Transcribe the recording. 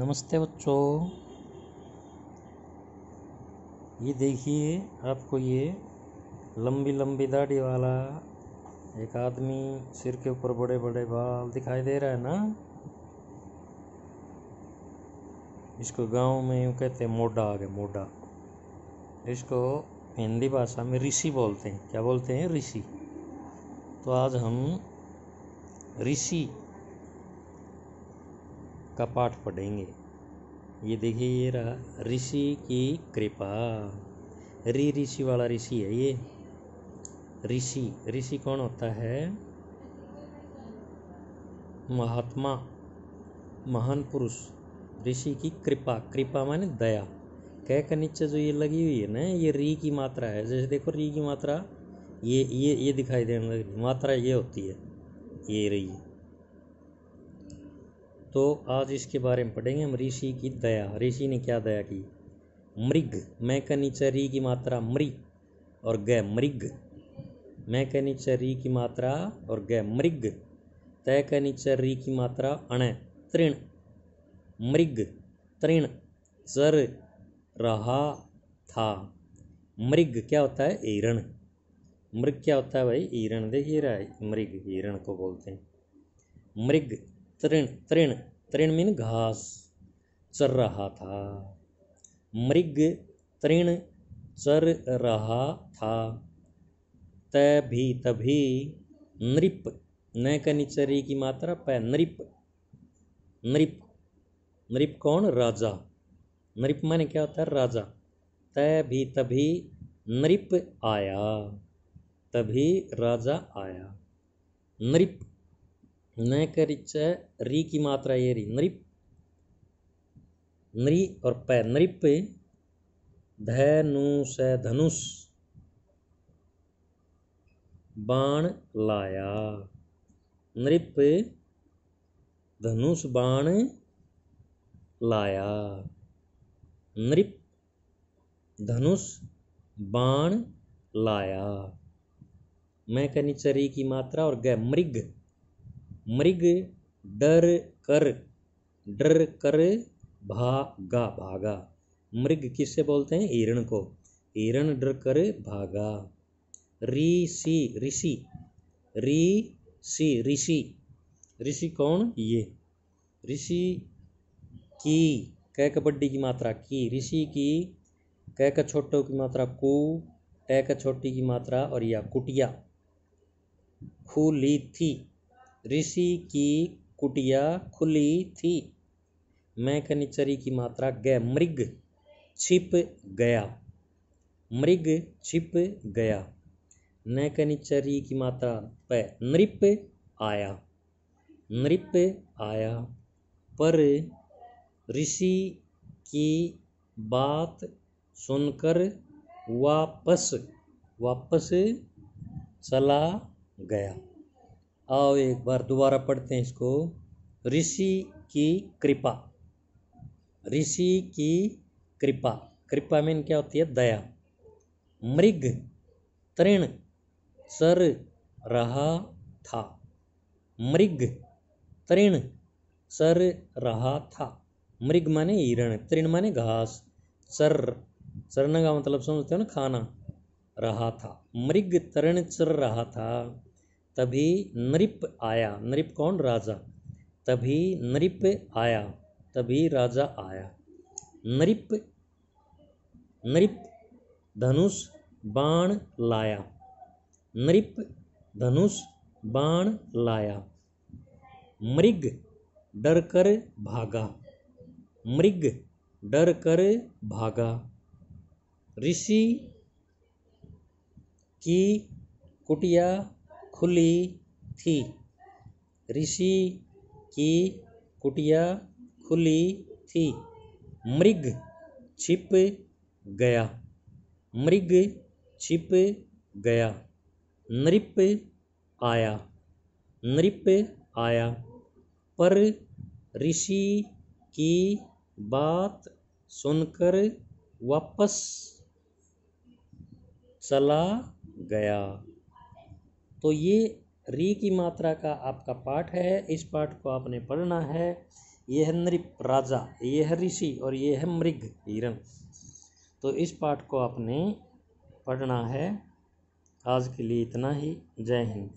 नमस्ते बच्चों। ये देखिए आपको ये लंबी लंबी दाढ़ी वाला एक आदमी सिर के ऊपर बड़े बड़े बाल दिखाई दे रहा है ना? इसको गाँव में यूँ कहते हैं मोडा आ गया मोडा। इसको हिंदी भाषा में ऋषि बोलते हैं। क्या बोलते हैं? ऋषि। तो आज हम ऋषि का पाठ पढ़ेंगे। ये देखिए, ये रहा ऋषि की कृपा। रि ऋषि वाला ऋषि है ये। ऋषि ऋषि कौन होता है? महात्मा, महान पुरुष। ऋषि की कृपा कृपा माने दया। कह के नीचे जो ये लगी हुई है ना, ये री की मात्रा है। जैसे देखो, री की मात्रा, ये ये ये दिखाई देने लगी। मात्रा ये होती है। ये रही। तो आज इसके बारे में पढ़ेंगे हम ऋषि की दया। ऋषि ने क्या दया की? मृग। मैं का नीचे की मात्रा मृ और ग, मृग। मैं का नीचे की मात्रा और ग, मृग। तय का नीचे की मात्रा अण, तृण। मृग, तृण। जर, रहा, था। मृग क्या होता है? हिरण मृग क्या होता है भाई? हिरण देखिए रहा है मृग हिरण को बोलते हैं। मृग। तृण तृण तृण मीन घास, चर रहा था। मृग तृण चर रहा था। तभी तभी नृप, न कनिचरी की मात्रा, पै, नृप नृप नृप कौन? राजा। नृप माने क्या होता है? राजा। तभी तभी नृप आया। तभी राजा आया। नृप न करिच री की मात्रा ये री नृप नृ और प नृप धनुष धनुष बाण लाया नृप धनुष बाण लाया नृप धनुष बाण लाया मैं कनी चरी की मात्रा और ग मृग मृग डर कर डर कर भागा भागा। मृग किससे बोलते हैं? हिरण को। हिरण डर कर भागा। ऋषि ऋषि ऋ सी ऋषि। ऋषि कौन? ये। ऋषि की कै कबड्डी की मात्रा? की। ऋषि की कै का छोटो की मात्रा? कु टै का छोटी की मात्रा? और या कुटिया। खुली थी। ऋषि की कुटिया खुली थी। मैं कनिचरी की मात्रा ग, मृग छिप गया। मृग छिप गया। न कनिचरी की मात्रा प, नृप आया। नृप आया। पर ऋषि की बात सुनकर वापस वापस चला गया। आओ एक बार दोबारा पढ़ते हैं इसको। ऋषि की कृपा। ऋषि की कृपा। कृपा में क्या होती है? दया। मृग तृण सर रहा था। मृग तृण सर रहा था। मृग माने हिरण, तृण माने घास। चर चरने का मतलब समझते हो ना? खाना। रहा था। मृग तरण चर रहा था। तभी नृप आया। नृप कौन? राजा। तभी नृप आया। तभी राजा आया। नृप नृप धनुष बाण लाया। नृप धनुष बाण लाया। मृग डर कर भागा। मृग डर कर भागा। ऋषि की कुटिया खुली थी। ऋषि की कुटिया खुली थी। मृग छिप गया। मृग छिप गया। नृप आया। नृप आया। पर ऋषि की बात सुनकर वापस चला गया। तो ये री की मात्रा का आपका पाठ है। इस पाठ को आपने पढ़ना है। यह नृप राजा, यह ऋषि और यह है मृग हिरण। तो इस पाठ को आपने पढ़ना है। आज के लिए इतना ही। जय हिंद।